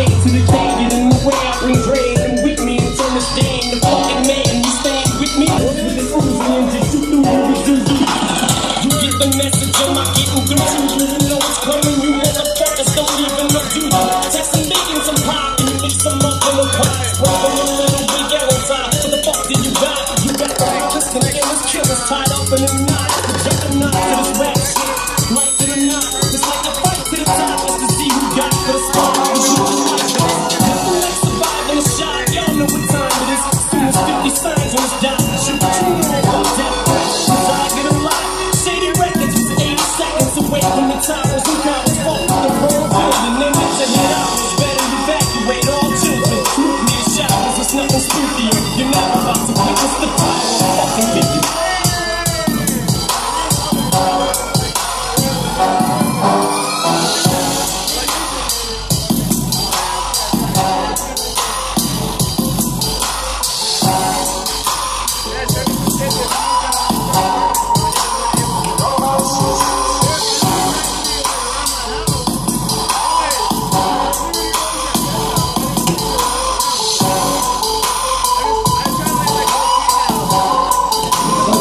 A to the get in the way, I bring Dre and with me and turn day into fucking man. You staying with me? With this Uzi and just shoot through the Zuzu. You get the message, I you? You know it's coming, you motherfuckers don't even know you. Texting, making some pop, and you mix them up in the pot. A little big yellow top. What the fuck did you got? You got practice, and this killers tied up in a knot.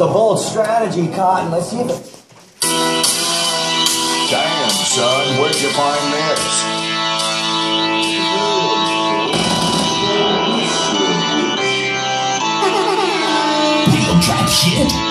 It's a bold strategy, Cotton. Let's see if it. Damn, son, where'd you find this? Needle drop shit.